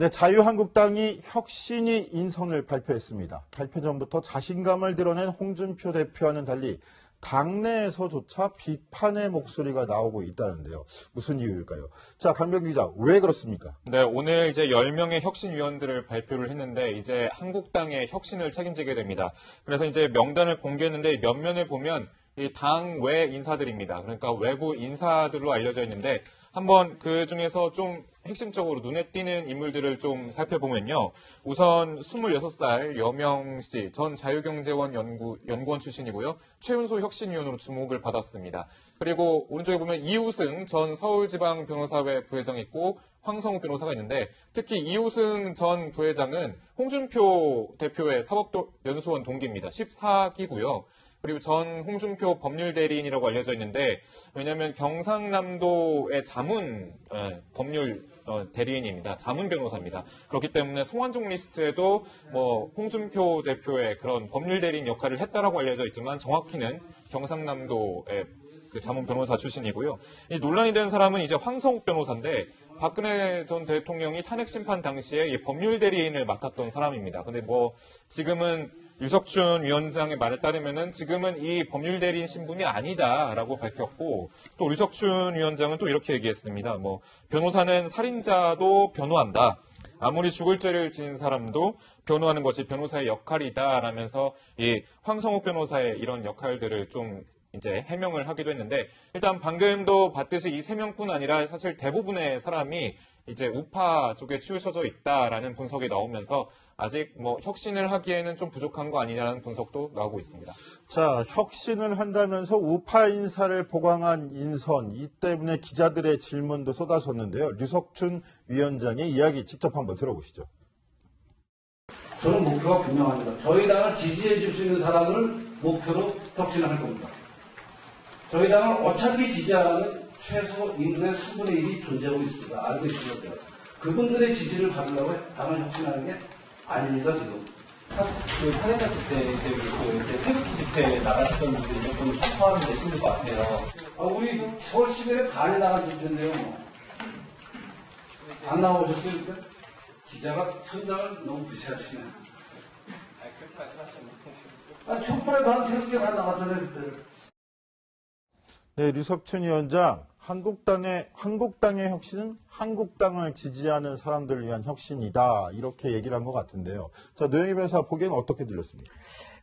네, 자유한국당이 혁신이 인선을 발표했습니다. 발표 전부터 자신감을 드러낸 홍준표 대표와는 달리 당내에서조차 비판의 목소리가 나오고 있다는데요. 무슨 이유일까요? 자, 강병 기자, 왜 그렇습니까? 네, 오늘 이제 10명의 혁신위원들을 발표를 했는데 이제 한국당의 혁신을 책임지게 됩니다. 그래서 이제 명단을 공개했는데 면면을 보면 당외 인사들입니다. 그러니까 외부 인사들로 알려져 있는데 한번 그 중에서 좀 핵심적으로 눈에 띄는 인물들을 좀 살펴보면요. 우선 26살 여명 씨, 전 자유경제원 연구, 연구원 출신이고요. 최윤소 혁신위원으로 주목을 받았습니다. 그리고 오른쪽에 보면 이우승 전 서울지방 변호사회 부회장 있고 황성우 변호사가 있는데 특히 이우승 전 부회장은 홍준표 대표의 사법연수원 동기입니다. 14기고요. 그리고 전 홍준표 법률 대리인이라고 알려져 있는데 왜냐하면 경상남도의 자문 예, 법률 어, 대리인입니다. 자문 변호사입니다. 그렇기 때문에 송환종 리스트에도 뭐 홍준표 대표의 그런 법률 대리인 역할을 했다라고 알려져 있지만 정확히는 경상남도의 그 자문 변호사 출신이고요. 이 논란이 된 사람은 이제 황성욱 변호사인데 박근혜 전 대통령이 탄핵 심판 당시에 법률 대리인을 맡았던 사람입니다. 근데 뭐 지금은 유석춘 위원장의 말에 따르면은 지금은 이 법률 대리인 신분이 아니다라고 밝혔고 또 유석춘 위원장은 또 이렇게 얘기했습니다. 뭐 변호사는 살인자도 변호한다. 아무리 죽을 죄를 지은 사람도 변호하는 것이 변호사의 역할이다라면서 이 황성욱 변호사의 이런 역할들을 좀 이제 해명을 하기도 했는데 일단 방금도 봤듯이 이 세 명뿐 아니라 사실 대부분의 사람이 이제 우파 쪽에 치우쳐져 있다라는 분석이 나오면서 아직 뭐 혁신을 하기에는 좀 부족한 거 아니냐는 분석도 나오고 있습니다. 자, 혁신을 한다면서 우파 인사를 보강한 인선, 이 때문에 기자들의 질문도 쏟아졌는데요. 류석춘 위원장의 이야기 직접 한번 들어보시죠. 저는 목표가 분명합니다. 저희 당을 지지해 줄 수 있는 사람을 목표로 혁신을 할 겁니다. 저희 당은 어차피 지지하는 최소 인구의 3분의 1이 존재하고 있습니다. 알고 있습니다. 그분들의 지지를 받으려고 당을 혁신하는 게 아닙니다, 지금. 그 탄핵사 집회, 이제 그, 이제 태극기 집회 나갔던 분들이 좀 포함이 되시는 것 같아요. 아, 우리 서울 시민의 반에 나간 집회인데요, 뭐. 안 나오셨어요, 그때? 기자가 현장을 너무 무시하시네. 아, 촛불에 반 태극기 반 나갔잖아요, 그때. 네, 류석춘 위원장, 한국당의, 한국당의 혁신은 한국당을 지지하는 사람들을 위한 혁신이다. 이렇게 얘기를 한 것 같은데요. 자, 노영희 변호사 보기에는 어떻게 들렸습니까?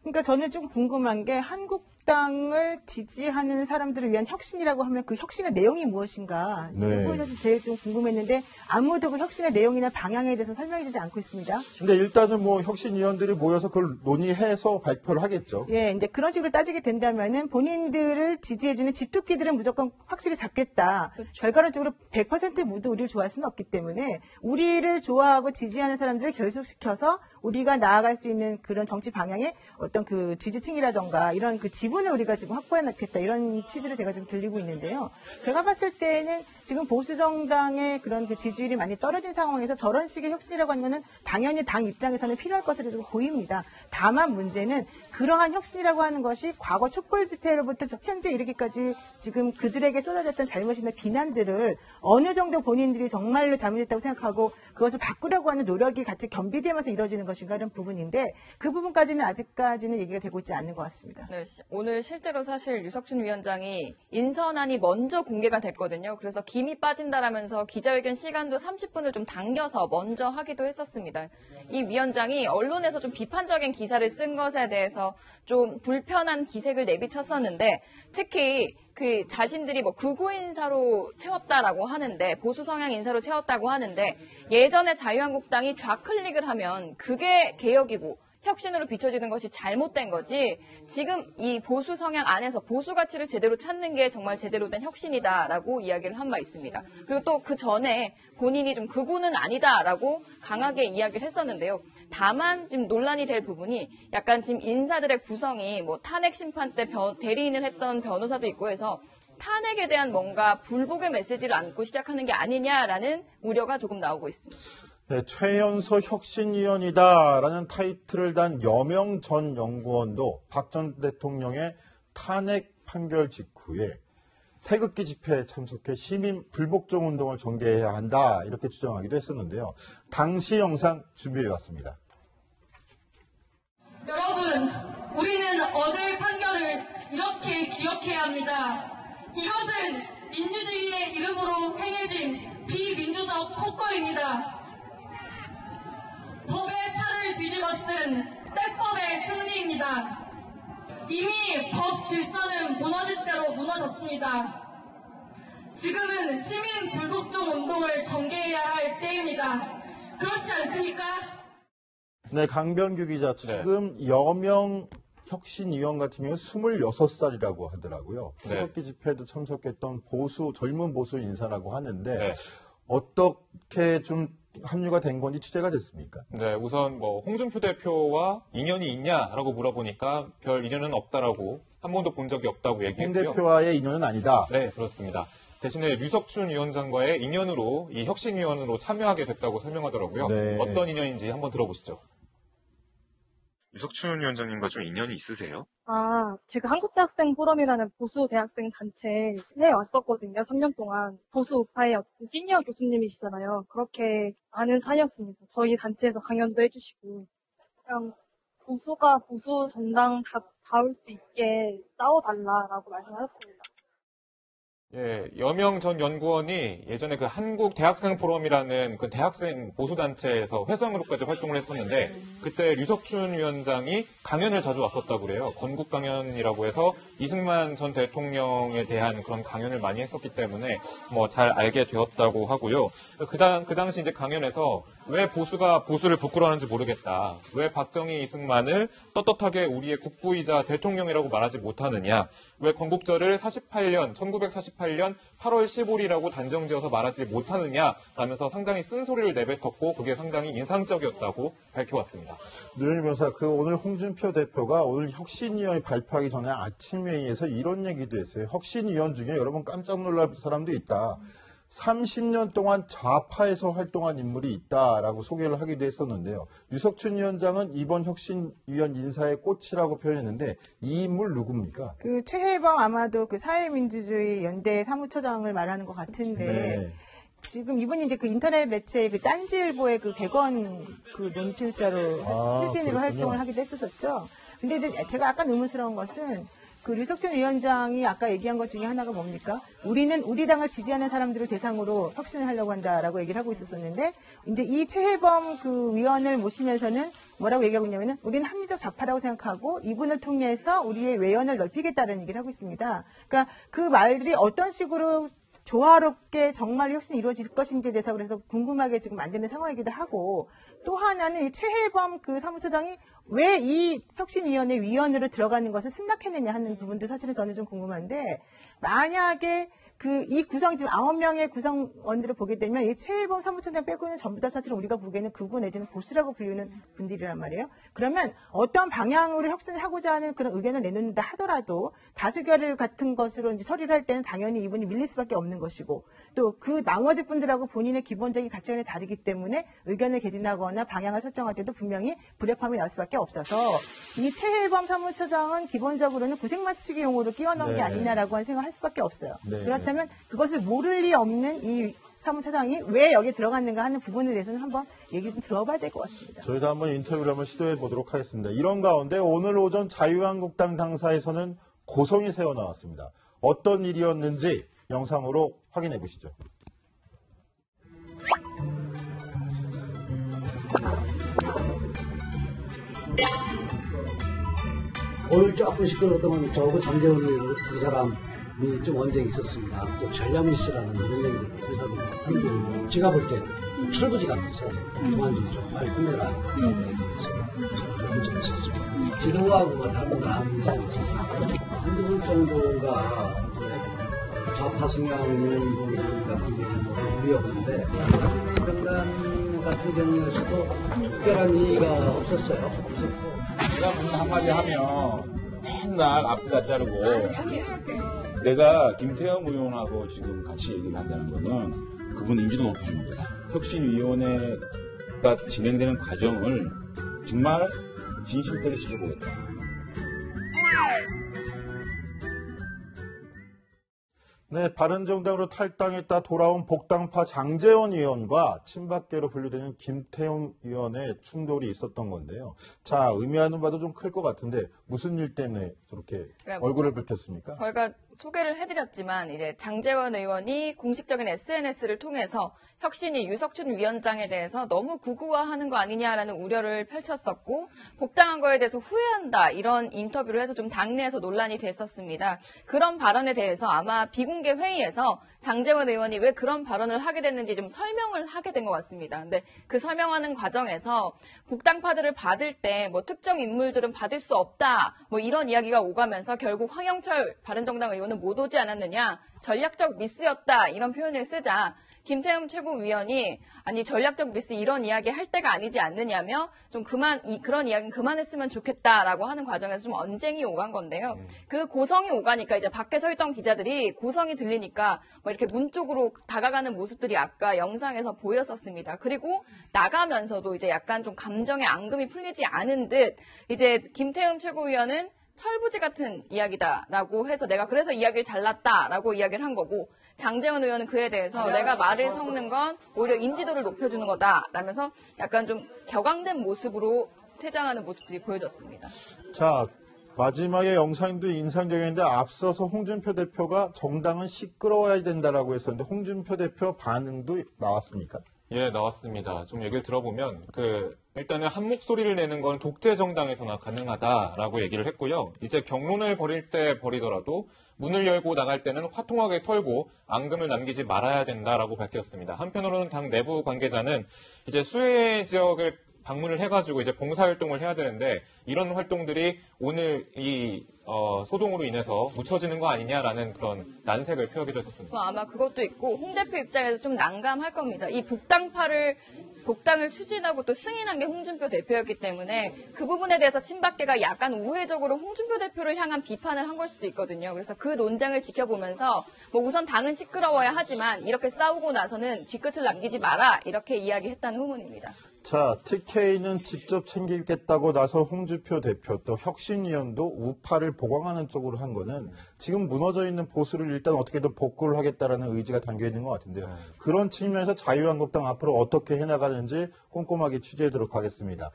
그러니까 저는 좀 궁금한 게 한국 당을 지지하는 사람들을 위한 혁신이라고 하면 그 혁신의 내용이 무엇인가 네. 이거에 대해서 제일 좀 궁금했는데 아무도 그 혁신의 내용이나 방향에 대해서 설명해 주지 않고 있습니다. 근데 일단은 뭐 혁신위원들이 모여서 그걸 논의해서 발표를 하겠죠. 예, 이제 그런 식으로 따지게 된다면은 본인들을 지지해주는 집토끼들은 무조건 확실히 잡겠다. 결과론적으로 100% 모두 우리를 좋아할 수는 없기 때문에 우리를 좋아하고 지지하는 사람들을 결속시켜서 우리가 나아갈 수 있는 그런 정치 방향에 어떤 그 지지층이라던가 이런 그 지분 을 우리가 지금 확보해 놓겠다 이런 취지를 제가 지금 들리고 있는데요. 제가 봤을 때는 지금 보수 정당의 그런 그 지지율이 많이 떨어진 상황에서 저런 식의 혁신이라고 하면은 당연히 당 입장에서는 필요할 것으로 좀 보입니다. 다만 문제는 그러한 혁신이라고 하는 것이 과거 촛불 집회로부터 현재 이르기까지 지금 그들에게 쏟아졌던 잘못이나 비난들을 어느 정도 본인들이 정말로 잘못했다고 생각하고 그것을 바꾸려고 하는 노력이 같이 겸비되면서 이루어지는 것인가 이런 부분인데 그 부분까지는 아직까지는 얘기가 되고 있지 않는 것 같습니다. 네, 오늘 실제로 사실 유석춘 위원장이 인선안이 먼저 공개가 됐거든요. 그래서 김이 빠진다라면서 기자회견 시간도 30분을 좀 당겨서 먼저 하기도 했었습니다. 이 위원장이 언론에서 좀 비판적인 기사를 쓴 것에 대해서 좀 불편한 기색을 내비쳤었는데 특히 그 자신들이 뭐 극우 인사로 채웠다라고 하는데 보수 성향 인사로 채웠다고 하는데 예전에 자유한국당이 좌클릭을 하면 그게 개혁이고 혁신으로 비춰지는 것이 잘못된 거지 지금 이 보수 성향 안에서 보수 가치를 제대로 찾는 게 정말 제대로 된 혁신이다라고 이야기를 한 바 있습니다. 그리고 또 그 전에 본인이 좀 극우는 아니다라고 강하게 이야기를 했었는데요. 다만 지금 논란이 될 부분이 약간 지금 인사들의 구성이 뭐 탄핵 심판 때 변- 대리인을 했던 변호사도 있고 해서 탄핵에 대한 뭔가 불복의 메시지를 안고 시작하는 게 아니냐라는 우려가 조금 나오고 있습니다. 네, 최연소 혁신위원이다라는 타이틀을 단 여명 전 연구원도 박 전 대통령의 탄핵 판결 직후에 태극기 집회에 참석해 시민 불복종 운동을 전개해야 한다 이렇게 주장하기도 했었는데요. 당시 영상 준비해 왔습니다. 여러분, 우리는 어제의 판결을 이렇게 기억해야 합니다. 이것은 민주주의의 이름으로 행해진 비민주적 폭거입니다. 쓴 빼법의 승리입니다. 이미 법 질서는 무너질 대로 무너졌습니다. 지금은 시민 불복종 운동을 전개해야 할 때입니다. 그렇지 않습니까? 네, 강변규 기자 지금 여명 혁신위원 같은 경우는 26살이라고 하더라고요. 네. 태극기 집회도 참석했던 보수 젊은 보수 인사라고 하는데 네. 어떻게 좀 합류가 된 건지 취재가 됐습니까? 네, 우선 뭐 홍준표 대표와 인연이 있냐라고 물어보니까 별 인연은 없다라고 한 번도 본 적이 없다고 홍 얘기했고요. 대표와의 인연은 아니다. 네, 그렇습니다. 대신에 류석춘 위원장과의 인연으로 이 혁신위원으로 참여하게 됐다고 설명하더라고요. 네. 어떤 인연인지 한번 들어보시죠. 유석춘 위원장님과 좀 인연이 있으세요? 아, 제가 한국대학생 포럼이라는 보수 대학생 단체에 왔었거든요. 3년 동안. 보수 우파의 어쨌든 시니어 교수님이시잖아요. 그렇게 아는 사이였습니다. 저희 단체에서 강연도 해주시고. 그냥 보수가 보수 정당 다, 다울 수 있게 싸워달라라고 말씀하셨습니다. 예, 여명 전 연구원이 예전에 그 한국 대학생 포럼이라는 그 대학생 보수 단체에서 회장으로까지 활동을 했었는데 그때 류석춘 위원장이 강연을 자주 왔었다고 그래요. 건국 강연이라고 해서 이승만 전 대통령에 대한 그런 강연을 많이 했었기 때문에 뭐 잘 알게 되었다고 하고요. 그, 당, 그 당시 이제 강연에서 왜 보수가 보수를 부끄러워하는지 모르겠다. 왜 박정희 이승만을 떳떳하게 우리의 국부이자 대통령이라고 말하지 못하느냐. 왜 건국절을 48년, 1948년 8월 15일이라고 단정지어서 말하지 못하느냐. 라면서 상당히 쓴소리를 내뱉었고 그게 상당히 인상적이었다고 밝혀왔습니다. 노영희 변호사, 그 오늘 홍준표 대표가 오늘 혁신위원회 발표하기 전에 아침 회의에서 이런 얘기도 했어요. 혁신위원 중에 여러분 깜짝 놀랄 사람도 있다. 30년 동안 좌파에서 활동한 인물이 있다라고 소개를 하기도 했었는데요. 유석춘 위원장은 이번 혁신위원 인사의 꽃이라고 표현했는데 이 인물 누굽니까? 그 최혜범 아마도 그 사회민주주의 연대 사무처장을 말하는 것 같은데 네. 지금 이분이 이제 그 인터넷 매체 그 딴지일보의 그 개건 그 논필자로 아, 필진으로. 활동을 하기도 했었었죠. 근데 이제 제가 약간 의문스러운 것은 그 류석준 위원장이 아까 얘기한 것 중에 하나가 뭡니까? 우리는 우리 당을 지지하는 사람들을 대상으로 혁신을 하려고 한다라고 얘기를 하고 있었었는데 이제 이 최혜범 그 위원을 모시면서는 뭐라고 얘기하고 있냐면은 우리는 합리적 좌파라고 생각하고 이분을 통해서 우리의 외연을 넓히겠다는 얘기를 하고 있습니다. 그러니까 그 말들이 어떤 식으로 조화롭게 정말 혁신이 이루어질 것인지에 대해서 그래서 궁금하게 지금 만드는 상황이기도 하고 또 하나는 이 최혜범 그 사무처장이 왜 이 혁신위원회 위원으로 들어가는 것을 승낙했느냐 하는 부분도 사실은 저는 좀 궁금한데 만약에 그 이 구성 지금 아홉 명의 구성원들을 보게 되면 이 최혜범 사무총장 빼고는 전부 다 사실 우리가 보기에는 극우 내지는 보수라고 불리는 분들이란 말이에요. 그러면 어떤 방향으로 혁신을 하고자 하는 그런 의견을 내놓는다 하더라도 다수결을 같은 것으로 이제 처리를 할 때는 당연히 이분이 밀릴 수밖에 없는 것이고 또 그 나머지 분들하고 본인의 기본적인 가치관이 다르기 때문에 의견을 개진하거나 방향을 설정할 때도 분명히 불협화음이 나올 수밖에 없어서 이 최혜범 사무처장은 기본적으로는 구색 맞추기 용으로 끼워넣은 게 네. 아니냐라고 하는 생각을 할 수밖에 없어요. 네. 그렇다 면 그것을 모를 리 없는 이 사무처장이 왜 여기 들어갔는가 하는 부분에 대해서는 한번 얘기 좀 들어봐야 될 것 같습니다. 저희도 한번 인터뷰를 한번 시도해 보도록 하겠습니다. 이런 가운데 오늘 오전 자유한국당 당사에서는 고성이 새어 나왔습니다. 어떤 일이었는지 영상으로 확인해 보시죠. 오늘 조금 시끄러웠던 건 저하고 장재훈 의원 두 사람이 좀 언쟁이 있었습니다. 또 전략 미스라는 이런 얘기를 보니까 제가 볼 때 철부지 같아서 그만 좀, 좀 빨리 끝내라. 그래서 문제가 있었습니다. 지도하고 다른 건 아무 문제가 있었습니다. 한두 분 정도가 좌파 성향 있는 분들 같은 경우는 우리였는데 그런 같은 경우에서도 특별한 이의가 없었어요. 없었고 내가 무슨 한마디 하면 맨날 앞에다 자르고 내가 김태형 의원하고 지금 같이 얘기를 한다는 거는 그분 인지도 높으십니다. 혁신위원회가 진행되는 과정을 정말 진실되게 지켜보겠다. 네, 바른정당으로 탈당했다 돌아온 복당파 장재원 의원과 친박계로 분류되는 김태훈 의원의 충돌이 있었던 건데요. 자, 의미하는 바도 좀 클 것 같은데 무슨 일 때문에 저렇게 얼굴을 붉혔습니까? 저희가 소개를 해드렸지만 이제 장재원 의원이 공식적인 SNS를 통해서 혁신이 유석춘 위원장에 대해서 너무 구구화하는 거 아니냐라는 우려를 펼쳤었고 복당한 거에 대해서 후회한다 이런 인터뷰를 해서 좀 당내에서 논란이 됐었습니다. 그런 발언에 대해서 아마 비공개 회의에서 장재원 의원이 왜 그런 발언을 하게 됐는지 좀 설명을 하게 된 것 같습니다. 근데 그 설명하는 과정에서 복당파들을 받을 때 뭐 특정 인물들은 받을 수 없다 뭐 이런 이야기가 오가면서 결국 황영철 바른정당 의원은 못 오지 않았느냐 전략적 미스였다 이런 표현을 쓰자 김태흠 최고위원이 아니 전략적 미스 이런 이야기 할 때가 아니지 않느냐며 좀 그만 이 그런 이야기는 그만했으면 좋겠다라고 하는 과정에서 좀 언쟁이 오간 건데요. 그 고성이 오가니까 이제 밖에 서 있던 기자들이 고성이 들리니까 뭐 이렇게 문 쪽으로 다가가는 모습들이 아까 영상에서 보였었습니다. 그리고 나가면서도 이제 약간 좀 감정의 앙금이 풀리지 않은 듯 이제 김태흠 최고위원은 철부지 같은 이야기다라고 해서 내가 그래서 이야기를 잘랐다라고 이야기를 한 거고 장재원 의원은 그에 대해서 내가 말을 섞는 건 오히려 인지도를 높여주는 거다 라면서 약간 좀 격앙된 모습으로 퇴장하는 모습들이 보여졌습니다. 자, 마지막에 영상도 인상적이었는데 앞서서 홍준표 대표가 정당은 시끄러워야 된다라고 했었는데 홍준표 대표 반응도 나왔습니까? 예, 나왔습니다. 좀 얘기를 들어보면 그 일단은 한 목소리를 내는 건 독재 정당에서나 가능하다라고 얘기를 했고요. 이제 경론을 벌일 때 벌이더라도 문을 열고 나갈 때는 화통하게 털고 앙금을 남기지 말아야 된다라고 밝혔습니다. 한편으로는 당 내부 관계자는 이제 수해 지역을 방문을 해가지고 이제 봉사활동을 해야 되는데 이런 활동들이 오늘 이 어, 소동으로 인해서 묻혀지는 거 아니냐라는 그런 난색을 표하기도 했었습니다. 뭐 아마 그것도 있고 홍 대표 입장에서 좀 난감할 겁니다. 이 복당파를 복당을 추진하고 또 승인한 게 홍준표 대표였기 때문에 그 부분에 대해서 친박계가 약간 우회적으로 홍준표 대표를 향한 비판을 한 걸 수도 있거든요. 그래서 그 논쟁을 지켜보면서 뭐 우선 당은 시끄러워야 하지만 이렇게 싸우고 나서는 뒤끝을 남기지 마라 이렇게 이야기했다는 후문입니다. 자, TK는 직접 챙기겠다고 나서 홍준표 대표 또 혁신위원도 우파를 보강하는 쪽으로 한 거는 지금 무너져 있는 보수를 일단 어떻게든 복구를 하겠다라는 의지가 담겨 있는 것 같은데요. 그런 측면에서 자유한국당 앞으로 어떻게 해나가는지 꼼꼼하게 취재하도록 하겠습니다.